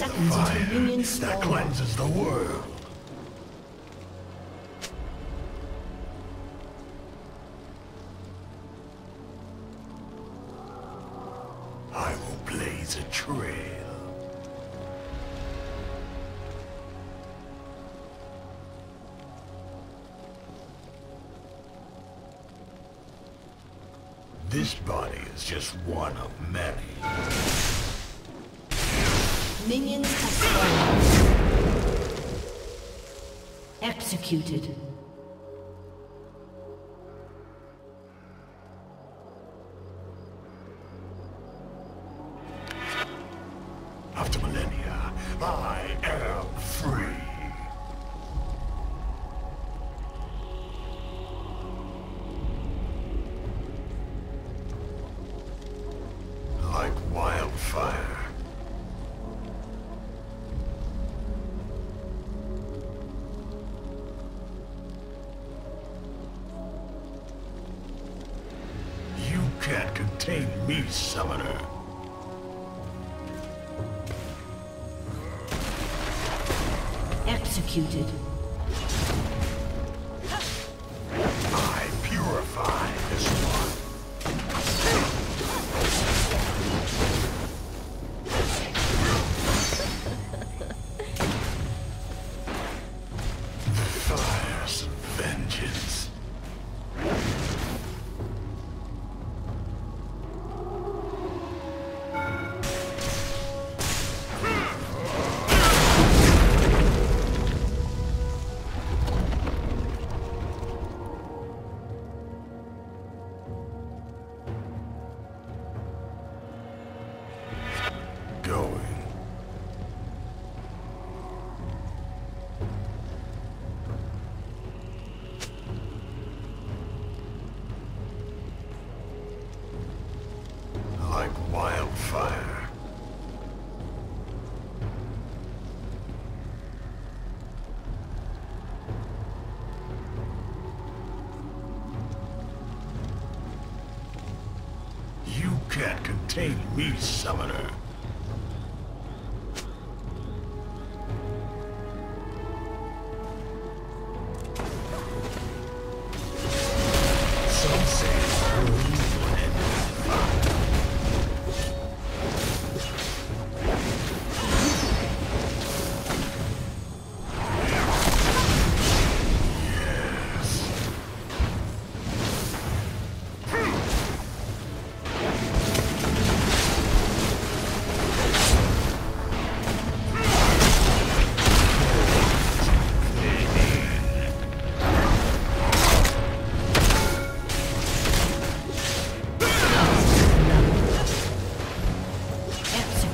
Seconds the until fire minions that cleanses the world. I will blaze a trail. This body is just one of many. Minions have spawned. Executed. Contain me, Summoner. Executed. Contain me, Summoner.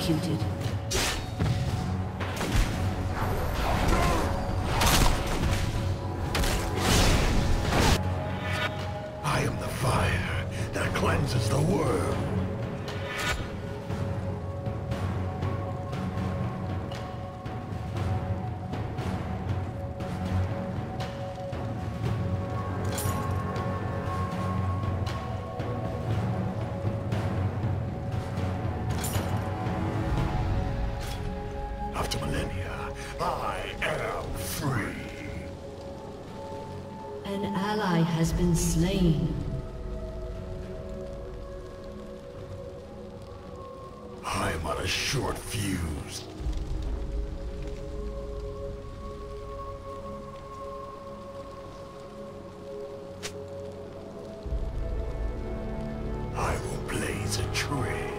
Executed. Been slain. I'm on a short fuse. I will blaze a trail.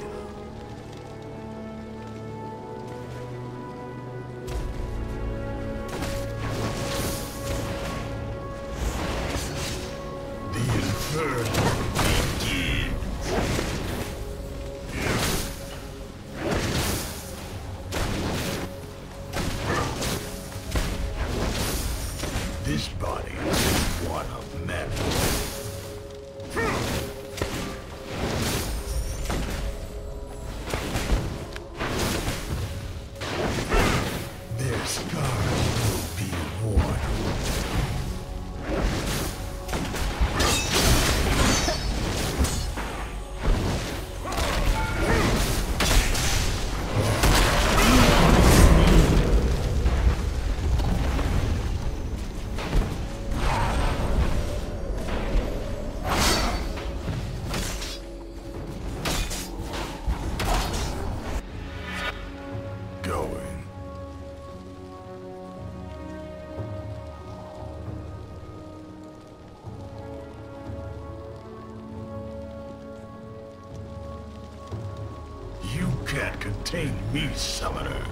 entertain me, summoner.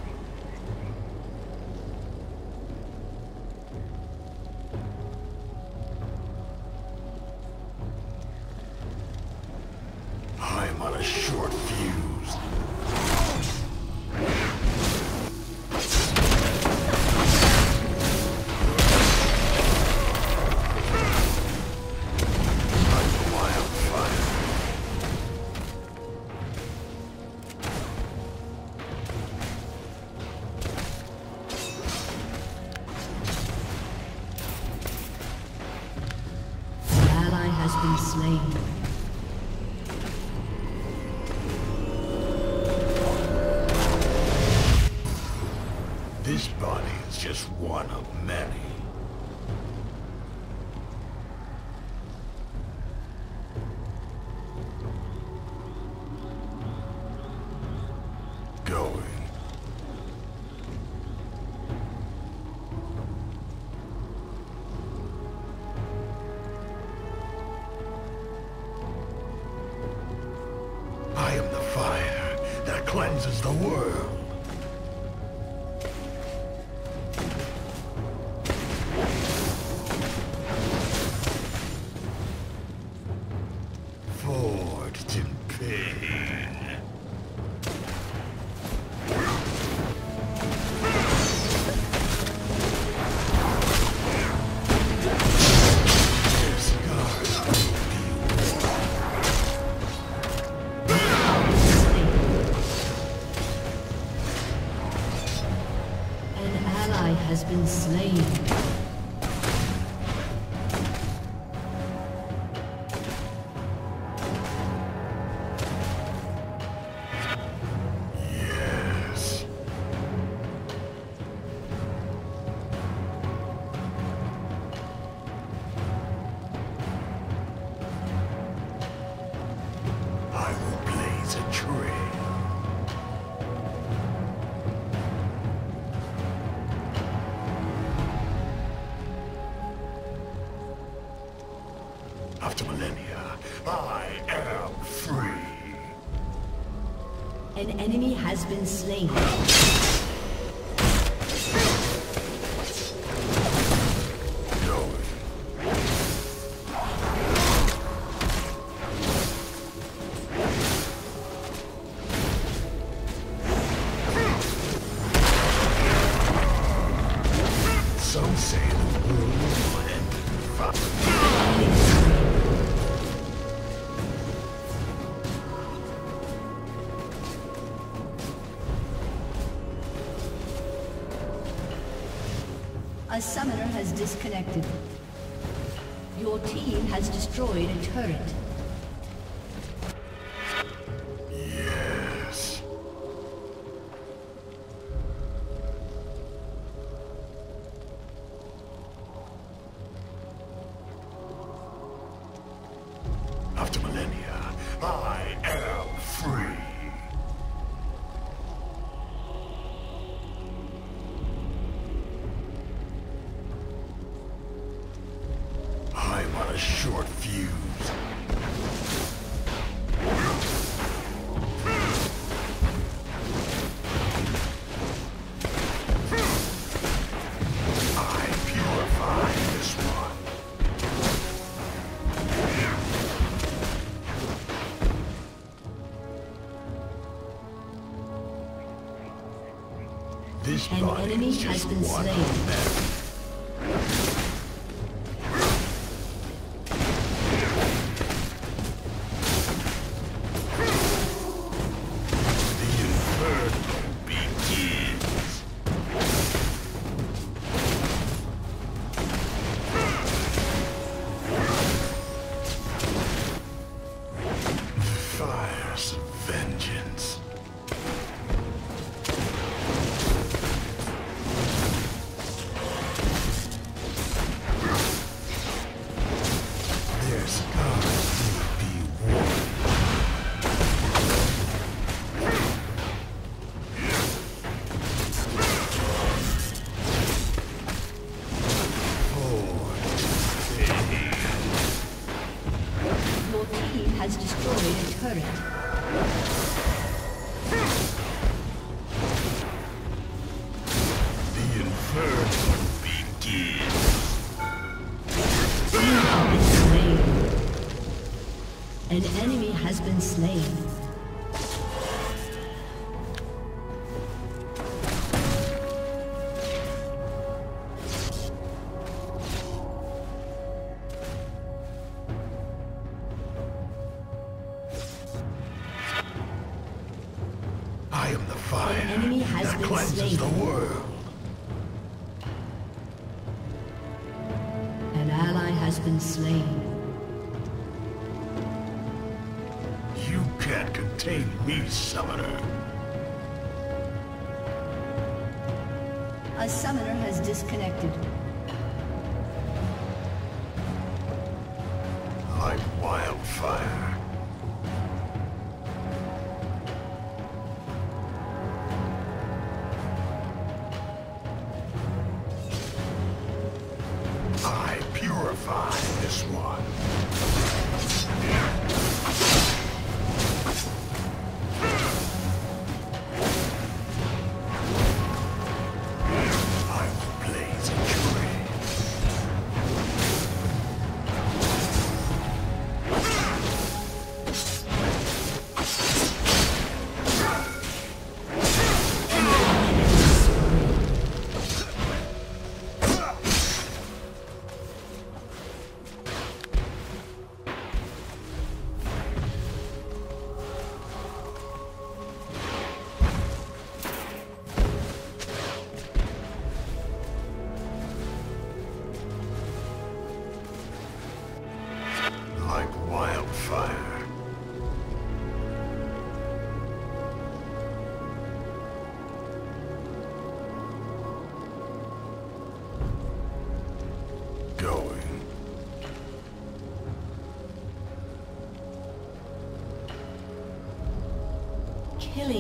slain. This body is just one of many. I've been slain. disconnected. Your team has destroyed a turret. short fuse. This An enemy has been slain. Been slain. I am the fire Enemy has cleanses the world. An enemy has been slain. Contain me, summoner. A summoner has disconnected.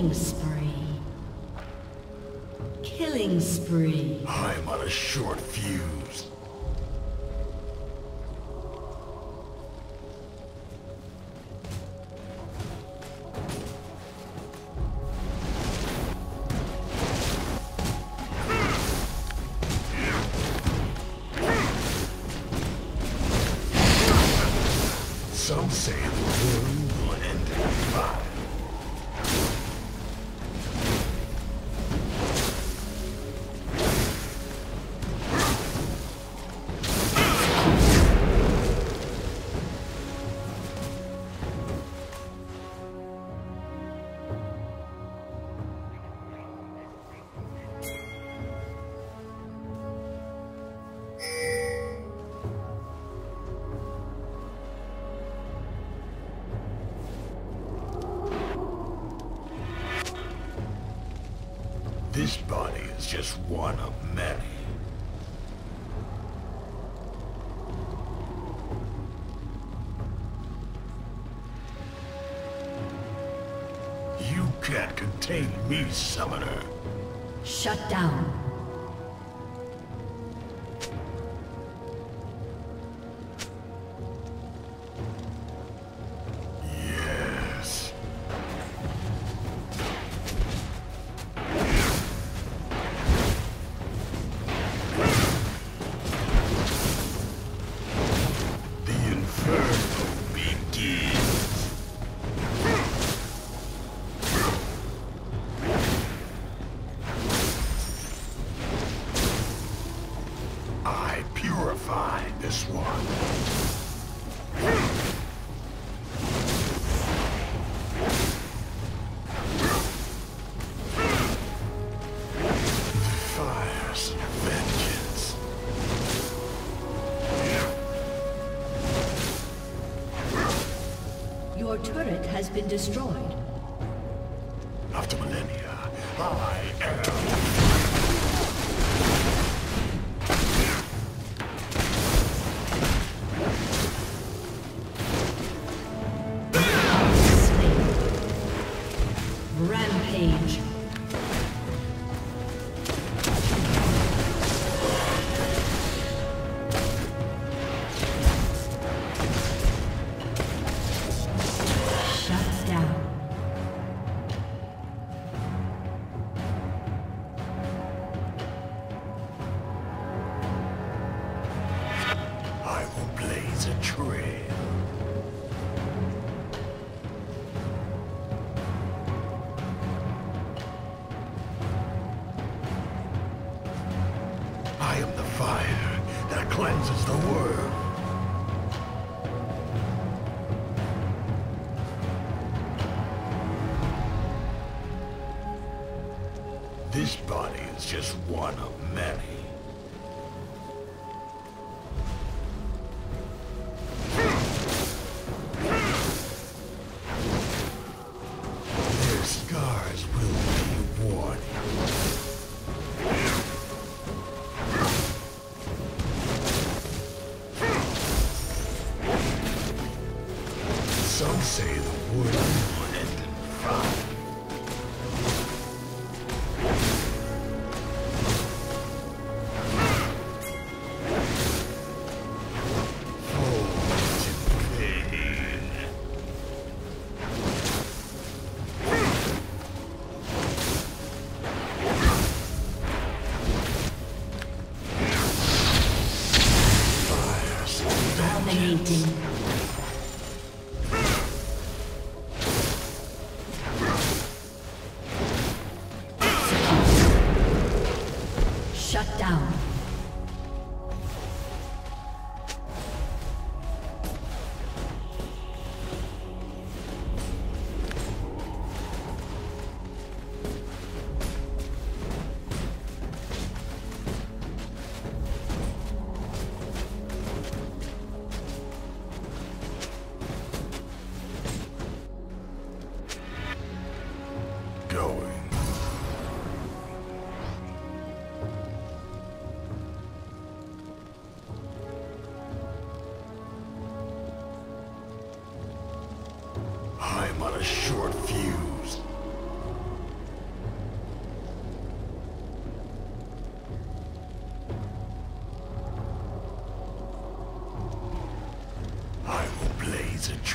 Killing spree. Killing spree. I'm on a short fuse. Some say world will is just one of many. You can't contain me, Summoner. Shut down. Destroyed. After millennia, I am. This body is just one of many.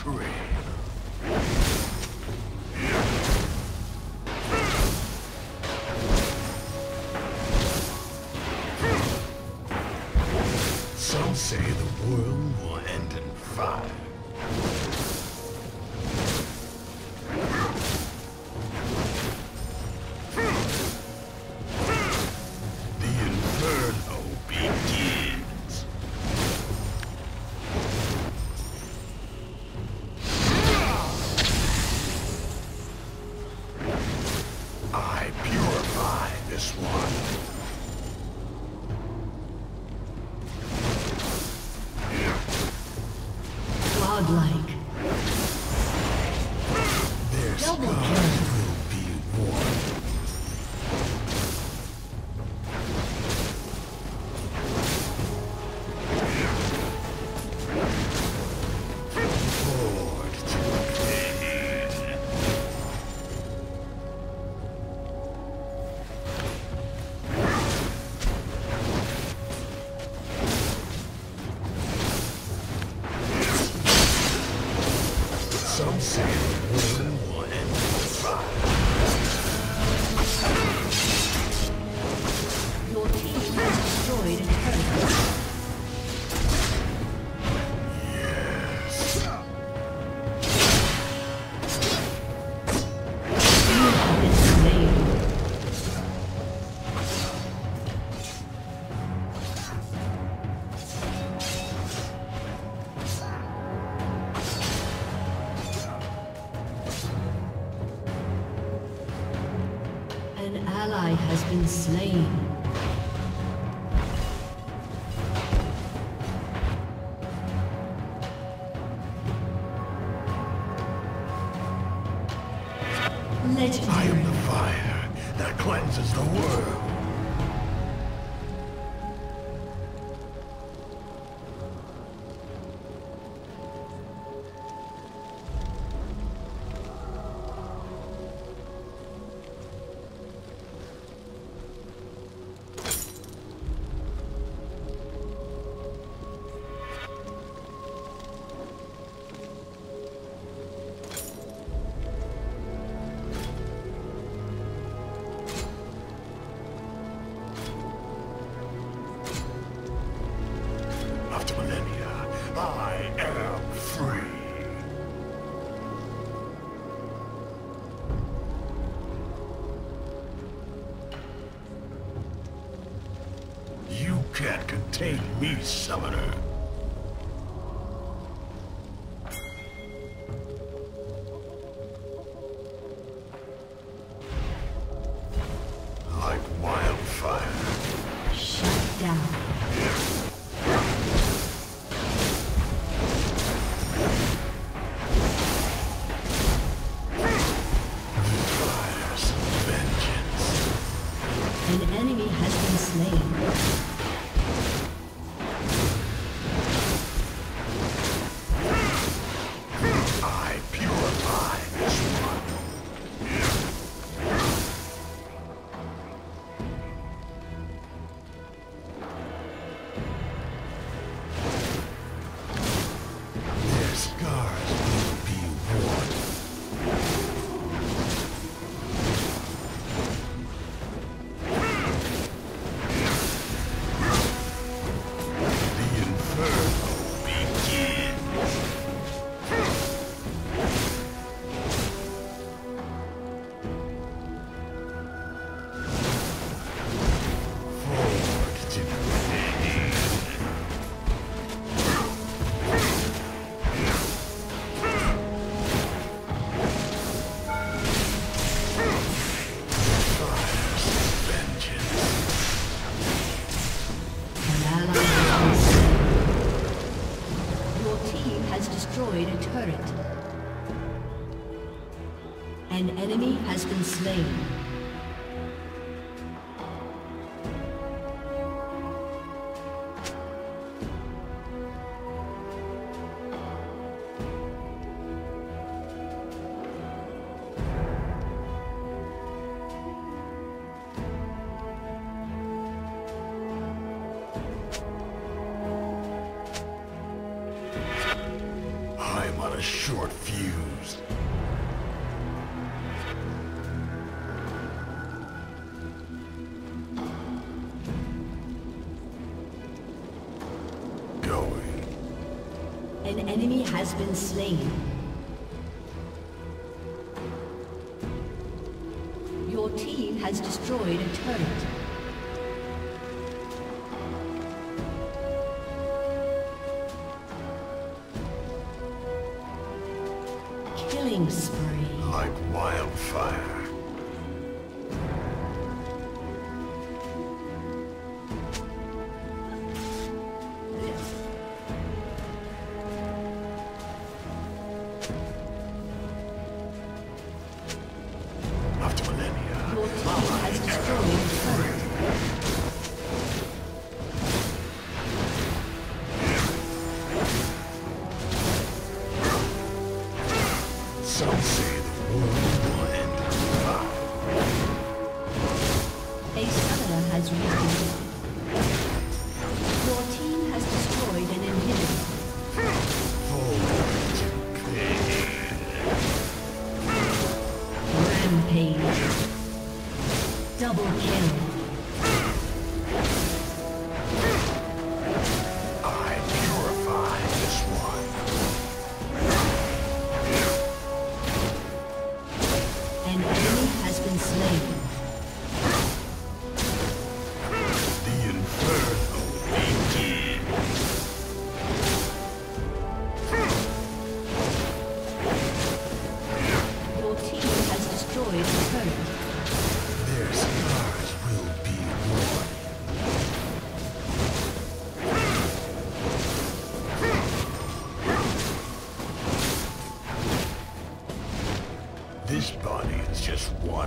Some say the world will end in fire. Legendary. I am the fire that cleanses the world. a short fuse. Going. An enemy has been slain. Your team has destroyed a turret.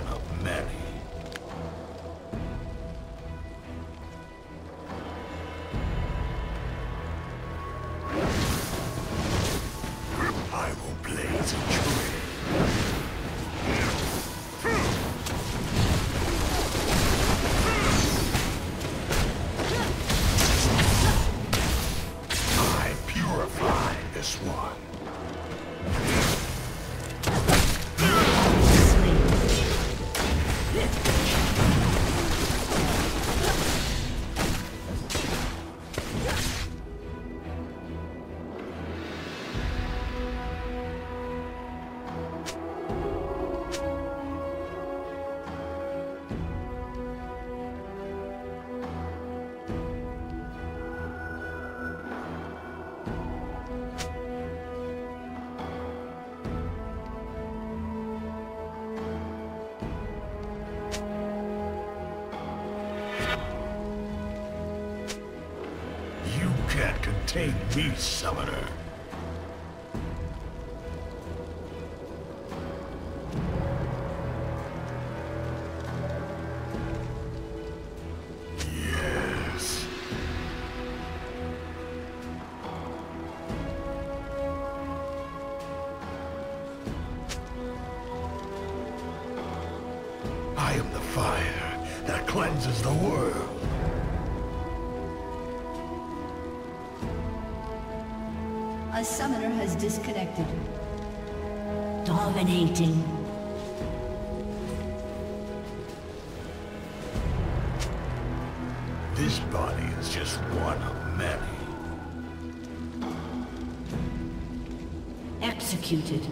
of men. take these Summoner. This body is just one of many. Executed.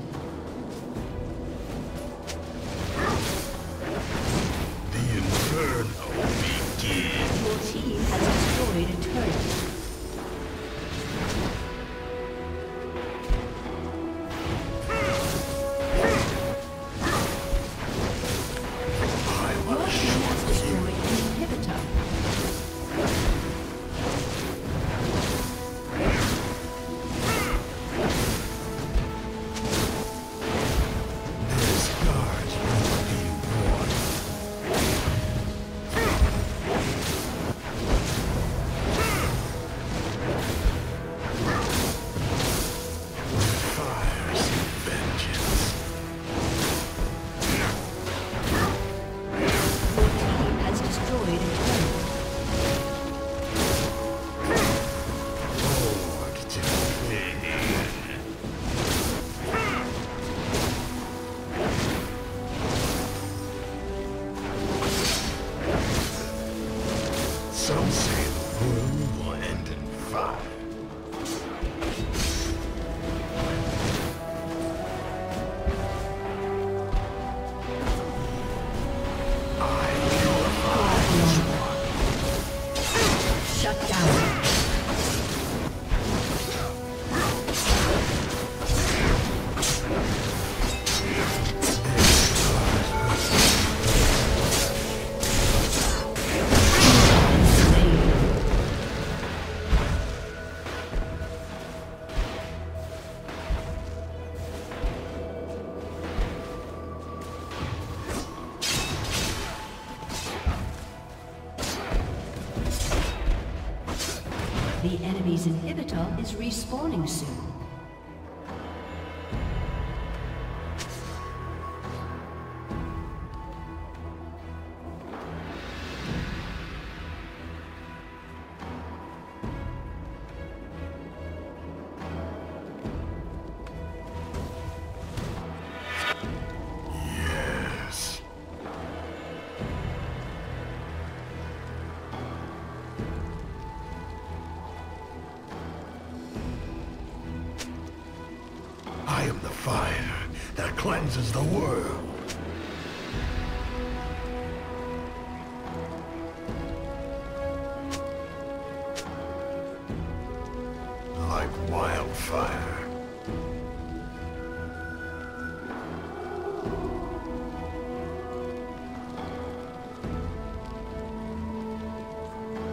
The enemy's inhibitor is respawning soon.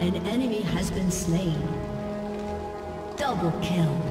An enemy has been slain. Double kill.